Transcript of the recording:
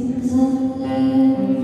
seems unfair